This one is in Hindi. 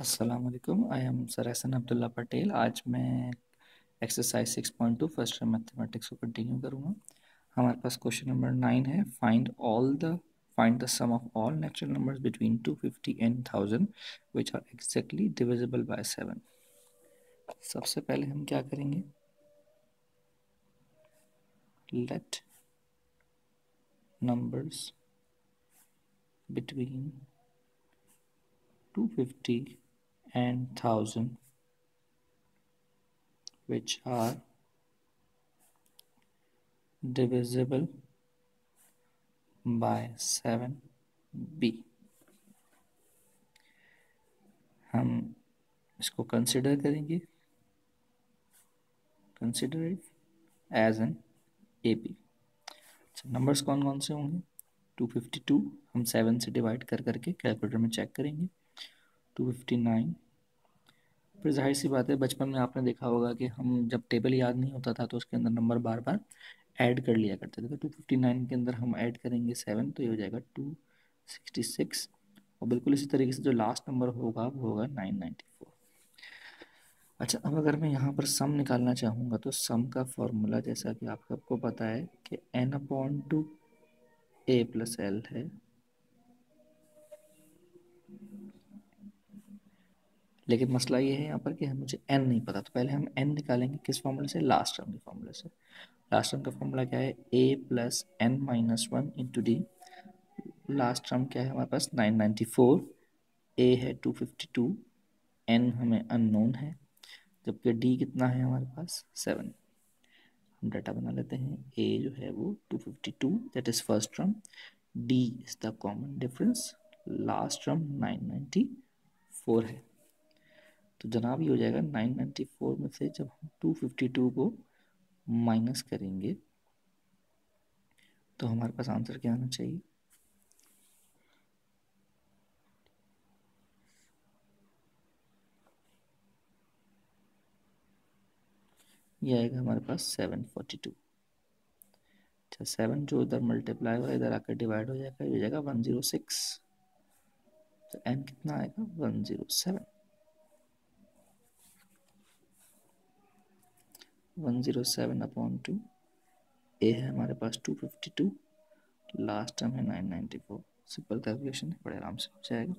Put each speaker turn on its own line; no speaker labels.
अस्सलाम वालेकुम I am sir Ehsan Abdullah Patel आज मैं एक्सरसाइज 6.2 फ़र्स्ट टाइम मैथमेटिक्स को कंटिन्यू करूँगा। हमारे पास क्वेश्चन नंबर नाइन है। Find all the find the sum of all natural numbers between 250 and 1000 which are exactly divisible by seven सबसे पहले हम क्या करेंगे? Let numbers between 250 and 1000 which are divisible by 7b हम इसको कंसिडर करेंगे। Consider it as an A P numbers कौन कौन से होंगे? 252 हम 7 से डिवाइड कर करके कैलकुलेटर में चेक करेंगे। 259 फिर ज़ाहिर सी बात है, बचपन में आपने देखा होगा कि हम जब टेबल याद नहीं होता था तो उसके अंदर नंबर बार बार ऐड कर लिया करते थे। तो टू फिफ्टी नाइन के अंदर हम ऐड करेंगे सेवन तो ये हो जाएगा टू सिक्सटी सिक्स। और बिल्कुल इसी तरीके से जो लास्ट नंबर होगा, वो होगा नाइन नाइन्टी फोर। अच्छा अब अगर मैं यहाँ पर सम निकालना चाहूँगा तो सम का फॉर्मूला जैसा कि आप सबको पता है कि N upon two A plus L है। लेकिन मसला ये है यहाँ पर कि मुझे एन नहीं पता। तो पहले हम एन निकालेंगे किस फॉर्मूले से? लास्ट टर्म के फॉर्मूले से। लास्ट टर्म का फॉर्मूला क्या है? A plus N minus one into D last term क्या है हमारे पास? नाइन नाइन्टी फोर ए है टू फिफ्टी टू एन हमें अननोन है। जबकि डी कितना है हमारे पास? सेवन हम डाटा बना लेते हैं। ए जो है वो two fifty two that is first term D is the common difference last term nine ninety four है। तो जनाब ये हो जाएगा 994 में से जब हम 252 को माइनस करेंगे तो हमारे पास आंसर क्या आना चाहिए? ये आएगा हमारे पास सेवन फोर्टी टू। अच्छा सेवन जो इधर मल्टीप्लाई हुआ इधर आकर डिवाइड हो जाएगा, ये हो जाएगा वन ज़ीरो सिक्स। तो एन कितना आएगा? One zero seven. One zero seven upon two A है हमारे पास two fifty two last term है nine ninety four simple calculation बड़े आराम से हो जाएगा।